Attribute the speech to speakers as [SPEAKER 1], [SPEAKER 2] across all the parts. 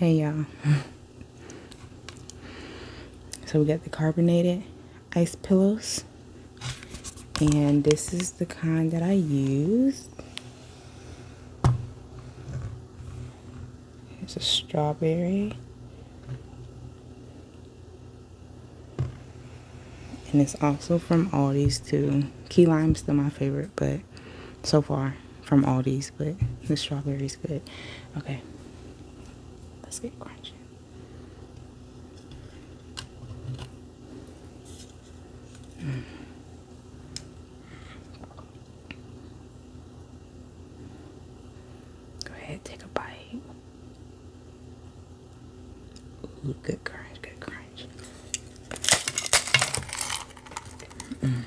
[SPEAKER 1] Hey y'all. So we got the carbonated ice pillows. And this is the kind that I use. It's a strawberry. And it's also from Aldi's too. Key lime's still my favorite, but so far from Aldi's, but the strawberry's good. Okay. Let's get crunchy. Go ahead, take a bite. Ooh, good crunch, good crunch. Mm.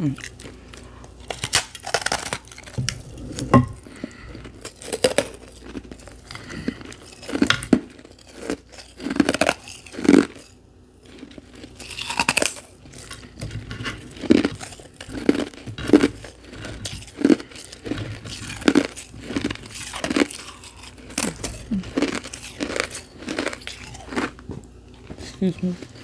[SPEAKER 1] Excuse me.